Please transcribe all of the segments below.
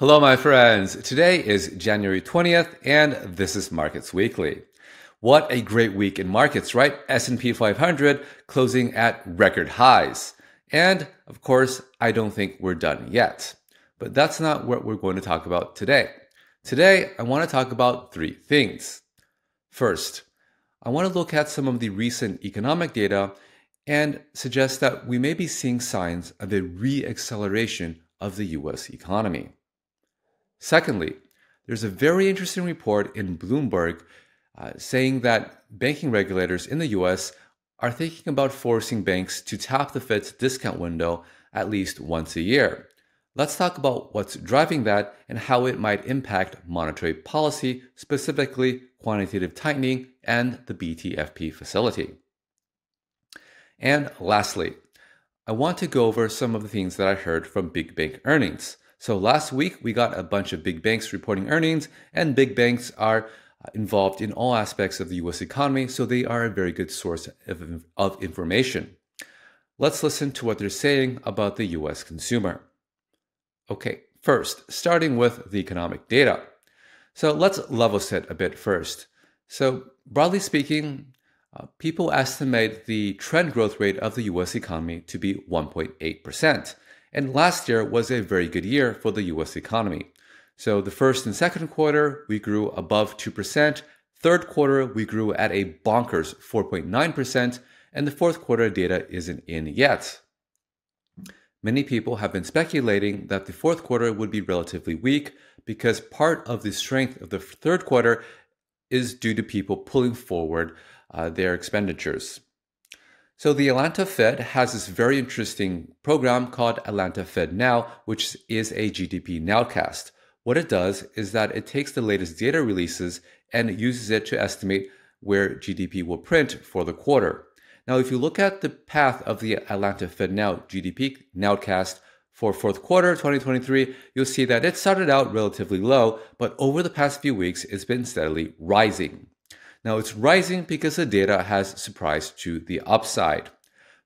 Hello, my friends. Today is January 20th, and this is Markets Weekly. What a great week in markets, right? S&P 500 closing at record highs. And of course, I don't think we're done yet. But that's not what we're going to talk about today. Today, I want to talk about three things. First, I want to look at some of the recent economic data and suggest that we may be seeing signs of a re-acceleration of the US economy. Secondly, there's a very interesting report in Bloomberg uh, saying that banking regulators in the US are thinking about forcing banks to tap the Fed's discount window at least once a year. Let's talk about what's driving that and how it might impact monetary policy, specifically quantitative tightening and the BTFP facility. And lastly, I want to go over some of the things that I heard from big bank earnings. So last week we got a bunch of big banks reporting earnings, and big banks are uh, involved in all aspects of the US economy, so they are a very good source of, of information. Let's listen to what they're saying about the US consumer. Okay, first, starting with the economic data. So let's level set a bit first. So, broadly speaking, uh, people estimate the trend growth rate of the US economy to be 1.8%. And last year was a very good year for the US economy. So the first and second quarter, we grew above 2%. Third quarter, we grew at a bonkers 4.9%. And the fourth quarter data isn't in yet. Many people have been speculating that the fourth quarter would be relatively weak because part of the strength of the third quarter is due to people pulling forward uh, their expenditures. So the Atlanta Fed has this very interesting program called Atlanta Fed Now, which is a GDP nowcast. What it does is that it takes the latest data releases and uses it to estimate where GDP will print for the quarter. Now, if you look at the path of the Atlanta Fed Now GDP nowcast for fourth quarter 2023, you'll see that it started out relatively low, but over the past few weeks, it's been steadily rising. Now it's rising because the data has surprised to the upside.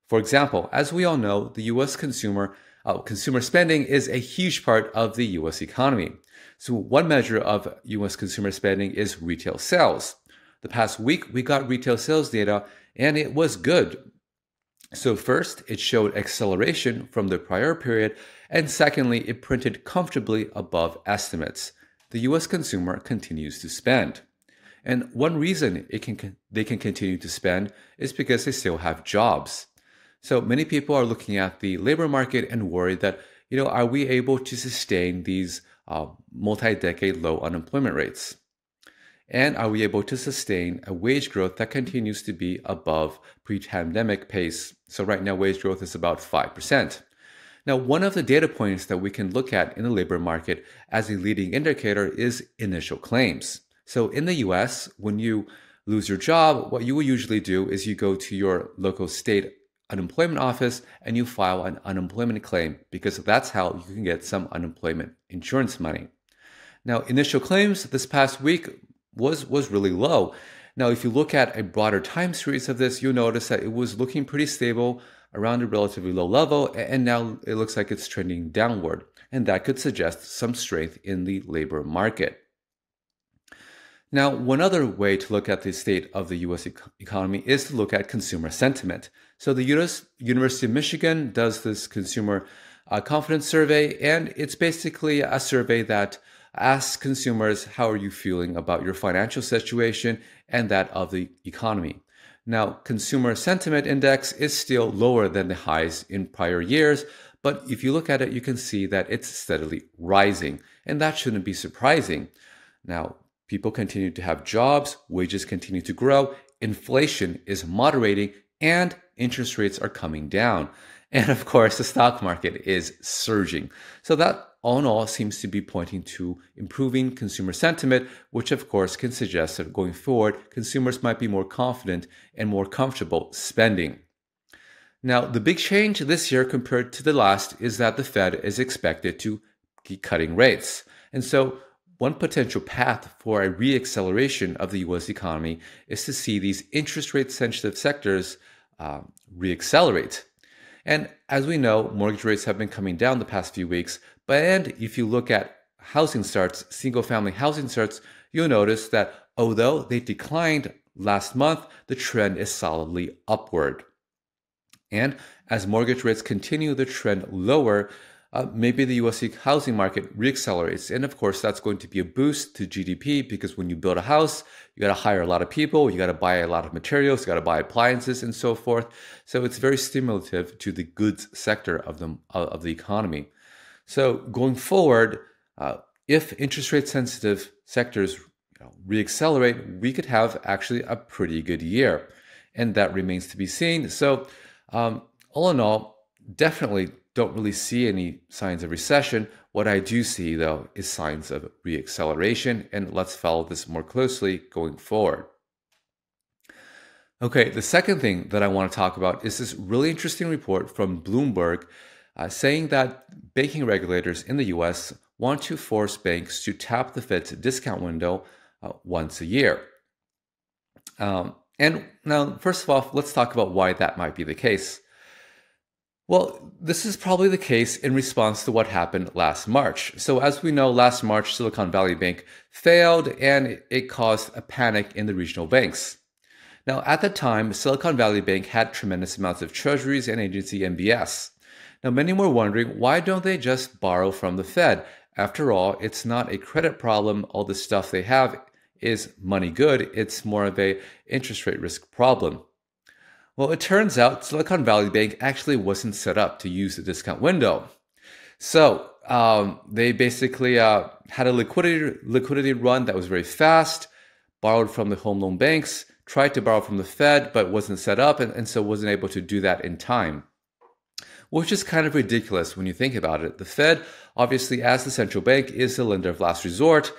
For example, as we all know, the US consumer uh, consumer spending is a huge part of the US economy. So one measure of US consumer spending is retail sales. The past week we got retail sales data and it was good. So first, it showed acceleration from the prior period and secondly, it printed comfortably above estimates. The US consumer continues to spend. And one reason it can they can continue to spend is because they still have jobs. So many people are looking at the labor market and worried that you know are we able to sustain these uh, multi-decade low unemployment rates? And are we able to sustain a wage growth that continues to be above pre-pandemic pace? So right now wage growth is about 5%. Now, one of the data points that we can look at in the labor market as a leading indicator is initial claims. So in the US, when you lose your job, what you will usually do is you go to your local state unemployment office and you file an unemployment claim because that's how you can get some unemployment insurance money. Now, initial claims this past week was was really low. Now, if you look at a broader time series of this, you'll notice that it was looking pretty stable around a relatively low level, and now it looks like it's trending downward. And that could suggest some strength in the labor market. Now, one other way to look at the state of the US economy is to look at consumer sentiment. So, the US, University of Michigan does this consumer uh, confidence survey, and it's basically a survey that asks consumers, How are you feeling about your financial situation and that of the economy? Now, consumer sentiment index is still lower than the highs in prior years, but if you look at it, you can see that it's steadily rising, and that shouldn't be surprising. Now, People continue to have jobs, wages continue to grow, inflation is moderating, and interest rates are coming down. And of course, the stock market is surging. So, that all in all seems to be pointing to improving consumer sentiment, which of course can suggest that going forward, consumers might be more confident and more comfortable spending. Now, the big change this year compared to the last is that the Fed is expected to keep cutting rates. And so one potential path for a reacceleration of the US economy is to see these interest rate sensitive sectors uh, reaccelerate. And as we know, mortgage rates have been coming down the past few weeks. But and if you look at housing starts, single family housing starts, you'll notice that although they declined last month, the trend is solidly upward. And as mortgage rates continue the trend lower, uh, maybe the US housing market reaccelerates. And of course, that's going to be a boost to GDP because when you build a house, you got to hire a lot of people, you got to buy a lot of materials, you got to buy appliances and so forth. So it's very stimulative to the goods sector of the, of the economy. So going forward, uh, if interest rate sensitive sectors you know, reaccelerate, we could have actually a pretty good year. And that remains to be seen. So, um, all in all, definitely don't really see any signs of recession. What I do see, though, is signs of reacceleration, and let's follow this more closely going forward. Okay, the second thing that I want to talk about is this really interesting report from Bloomberg uh, saying that banking regulators in the US want to force banks to tap the Fed's discount window uh, once a year. Um, and now, first of all, let's talk about why that might be the case. Well, this is probably the case in response to what happened last March. So, as we know, last March, Silicon Valley Bank failed and it caused a panic in the regional banks. Now, at the time, Silicon Valley Bank had tremendous amounts of treasuries and agency MBS. Now, many were wondering why don't they just borrow from the Fed? After all, it's not a credit problem. All the stuff they have is money good. It's more of a interest rate risk problem. Well, it turns out Silicon Valley Bank actually wasn't set up to use the discount window. So um, they basically uh, had a liquidity liquidity run that was very fast, borrowed from the home loan banks, tried to borrow from the Fed, but wasn't set up, and, and so wasn't able to do that in time. Which is kind of ridiculous when you think about it. The Fed, obviously, as the central bank, is the lender of last resort,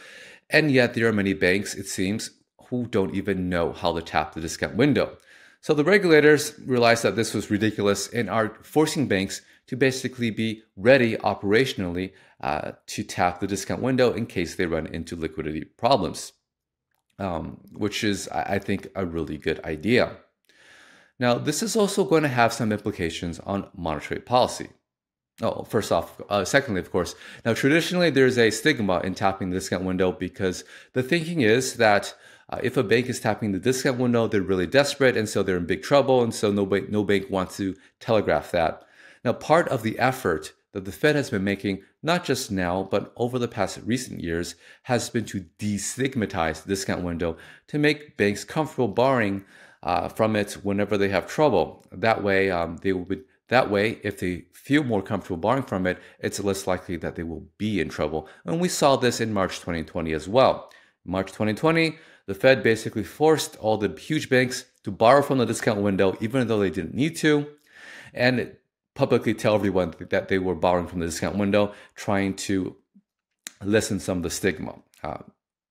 and yet there are many banks, it seems, who don't even know how to tap the discount window. So the regulators realized that this was ridiculous and are forcing banks to basically be ready operationally uh, to tap the discount window in case they run into liquidity problems, um, which is, I think, a really good idea. Now, this is also going to have some implications on monetary policy. Oh, first off, uh, secondly, of course, now traditionally there's a stigma in tapping the discount window because the thinking is that uh, if a bank is tapping the discount window, they're really desperate, and so they're in big trouble, and so no bank, no bank wants to telegraph that. Now, part of the effort that the Fed has been making, not just now, but over the past recent years, has been to destigmatize the discount window to make banks comfortable borrowing uh, from it whenever they have trouble. That way, um, they be, that way, if they feel more comfortable borrowing from it, it's less likely that they will be in trouble. And we saw this in March 2020 as well. March 2020, the Fed basically forced all the huge banks to borrow from the discount window, even though they didn't need to, and publicly tell everyone that they were borrowing from the discount window, trying to lessen some of the stigma. Uh,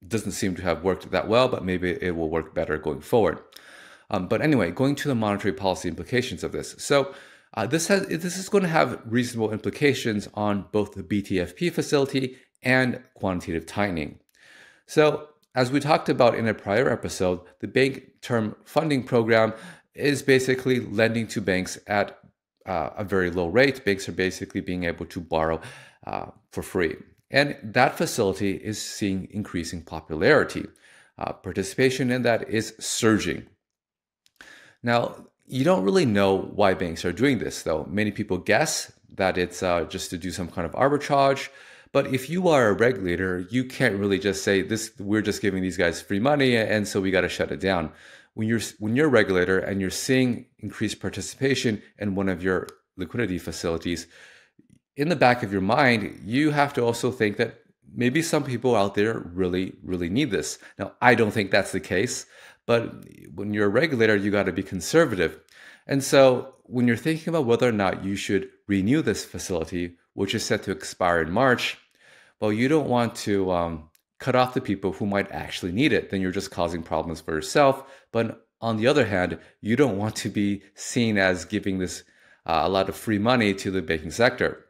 doesn't seem to have worked that well, but maybe it will work better going forward. Um, but anyway, going to the monetary policy implications of this. So uh, this has this is going to have reasonable implications on both the BTFP facility and quantitative tightening. So as we talked about in a prior episode, the Bank Term Funding Program is basically lending to banks at uh, a very low rate. Banks are basically being able to borrow uh, for free. And that facility is seeing increasing popularity. Uh, participation in that is surging. Now, you don't really know why banks are doing this, though. Many people guess that it's uh, just to do some kind of arbitrage but if you are a regulator, you can't really just say this. We're just giving these guys free money, and so we got to shut it down. When you're when you're a regulator and you're seeing increased participation in one of your liquidity facilities, in the back of your mind, you have to also think that maybe some people out there really, really need this. Now, I don't think that's the case, but when you're a regulator, you got to be conservative. And so when you're thinking about whether or not you should renew this facility, which is set to expire in March, well, you don't want to um, cut off the people who might actually need it. Then you're just causing problems for yourself. But on the other hand, you don't want to be seen as giving this uh, a lot of free money to the banking sector.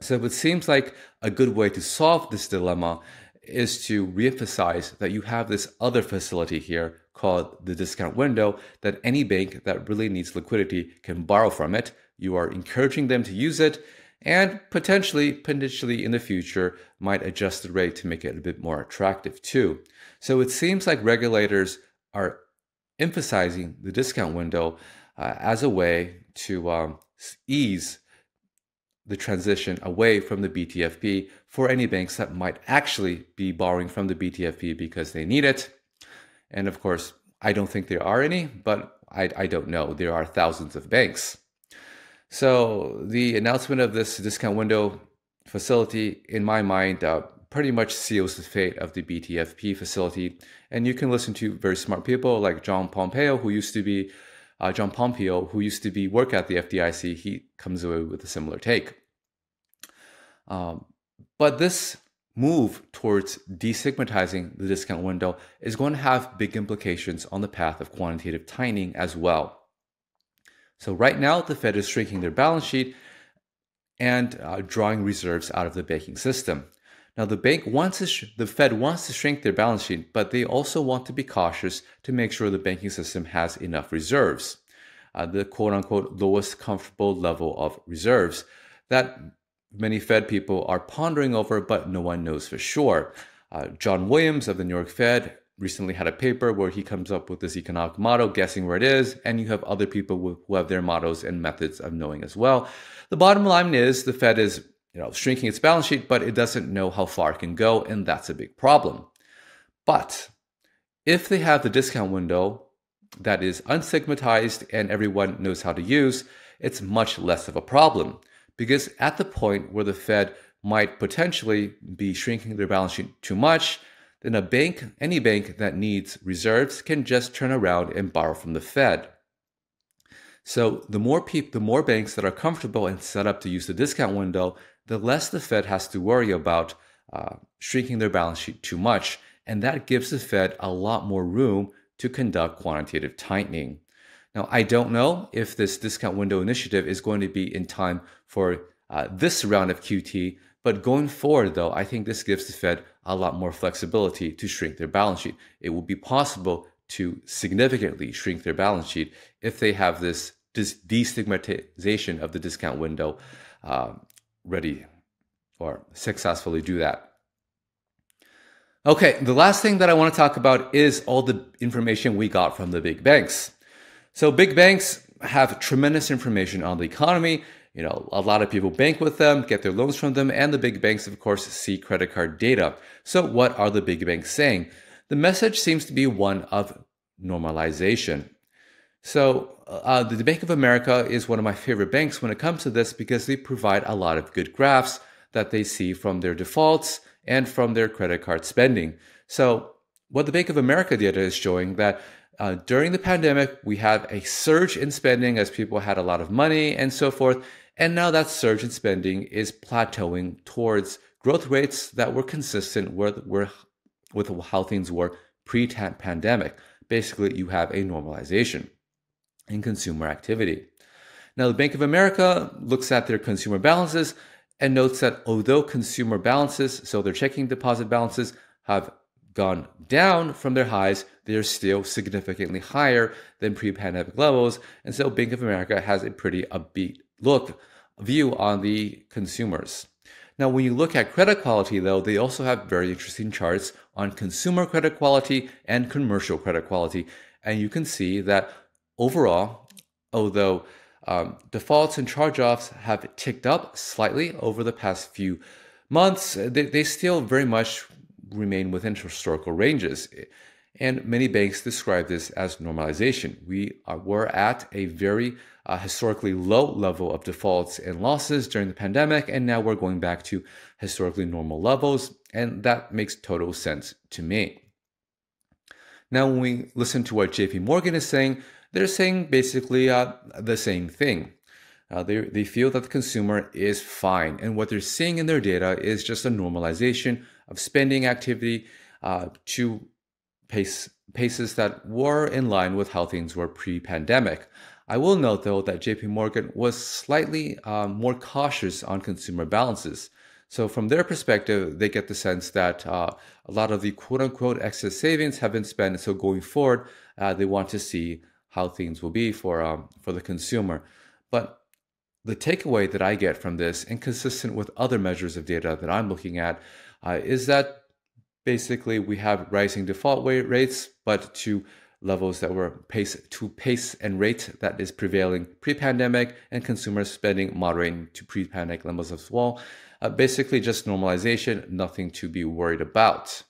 So it seems like a good way to solve this dilemma is to reemphasize that you have this other facility here called the discount window that any bank that really needs liquidity can borrow from it. You are encouraging them to use it and potentially, potentially in the future, might adjust the rate to make it a bit more attractive too. So it seems like regulators are emphasizing the discount window uh, as a way to um, ease the transition away from the BTFP for any banks that might actually be borrowing from the BTFP because they need it. And of course, I don't think there are any, but I, I don't know. There are thousands of banks. So the announcement of this discount window facility, in my mind, uh, pretty much seals the fate of the BTFP facility. And you can listen to very smart people like John Popeo, who used to be uh, John Popeo, who used to be work at the FDIC. He comes away with a similar take. Um, but this move towards destigmatizing the discount window is going to have big implications on the path of quantitative tightening as well. So, right now, the Fed is shrinking their balance sheet and uh, drawing reserves out of the banking system. Now, the bank wants the Fed wants to shrink their balance sheet, but they also want to be cautious to make sure the banking system has enough reserves, uh, the quote unquote lowest comfortable level of reserves that many Fed people are pondering over, but no one knows for sure. Uh, John Williams of the New York Fed recently had a paper where he comes up with this economic model, guessing where it is, and you have other people who have their models and methods of knowing as well. The bottom line is the Fed is you know shrinking its balance sheet, but it doesn't know how far it can go, and that's a big problem. But if they have the discount window that is unstigmatized and everyone knows how to use, it's much less of a problem. Because at the point where the Fed might potentially be shrinking their balance sheet too much, then a bank, any bank that needs reserves, can just turn around and borrow from the Fed. So the more people, the more banks that are comfortable and set up to use the discount window, the less the Fed has to worry about uh, shrinking their balance sheet too much, and that gives the Fed a lot more room to conduct quantitative tightening. Now, I don't know if this discount window initiative is going to be in time for uh, this round of QT, but going forward, though, I think this gives the Fed a lot more flexibility to shrink their balance sheet. It will be possible to significantly shrink their balance sheet if they have this destigmatization of the discount window uh, ready or successfully do that. Okay, the last thing that I want to talk about is all the information we got from the big banks. So big banks have tremendous information on the economy. You know, a lot of people bank with them, get their loans from them, and the big banks, of course, see credit card data. So what are the big banks saying? The message seems to be one of normalization. So uh, the Bank of America is one of my favorite banks when it comes to this because they provide a lot of good graphs that they see from their defaults and from their credit card spending. So what the Bank of America data is showing that uh, during the pandemic, we had a surge in spending as people had a lot of money and so forth. And now that surge in spending is plateauing towards growth rates that were consistent with, with how things were pre pandemic. Basically, you have a normalization in consumer activity. Now, the Bank of America looks at their consumer balances and notes that although consumer balances, so their checking deposit balances, have gone down from their highs, they're still significantly higher than pre-pandemic levels. And so Bank of America has a pretty upbeat look view on the consumers. Now, when you look at credit quality, though, they also have very interesting charts on consumer credit quality and commercial credit quality. And you can see that overall, although um, defaults and charge offs have ticked up slightly over the past few months, they, they still very much remain within historical ranges. And many banks describe this as normalization. We are, were at a very uh, historically low level of defaults and losses during the pandemic, and now we're going back to historically normal levels, and that makes total sense to me. Now, when we listen to what JP Morgan is saying, they're saying basically uh, the same thing. Uh, they, they feel that the consumer is fine, and what they're seeing in their data is just a normalization of spending activity uh, to pace, paces that were in line with how things were pre pandemic. I will note, though, that JP Morgan was slightly um, more cautious on consumer balances. So, from their perspective, they get the sense that uh, a lot of the quote unquote excess savings have been spent. So, going forward, uh, they want to see how things will be for, um, for the consumer. But the takeaway that I get from this, and consistent with other measures of data that I'm looking at, uh, is that basically we have rising default rates, but to levels that were pace to pace and rate that is prevailing pre-pandemic, and consumer spending moderating to pre-pandemic levels as well. Uh, basically, just normalization, nothing to be worried about.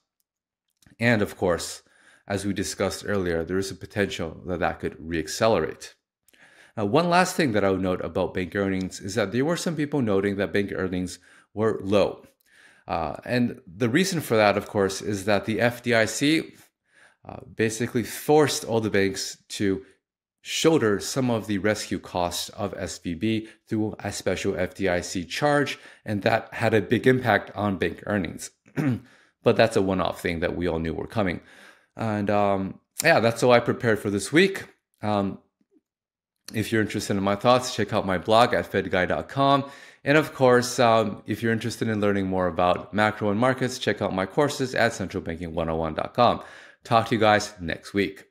And of course, as we discussed earlier, there is a potential that that could reaccelerate. Uh, one last thing that I would note about bank earnings is that there were some people noting that bank earnings were low. Uh, and the reason for that, of course, is that the FDIC uh, basically forced all the banks to shoulder some of the rescue costs of SVB through a special FDIC charge, and that had a big impact on bank earnings. but that's a one off thing that we all knew were coming. And um, yeah, that's all I prepared for this week. Um, if you're interested in my thoughts, check out my blog at fedguy.com. And of course, um, if you're interested in learning more about macro and markets, check out my courses at centralbanking101.com. Talk to you guys next week.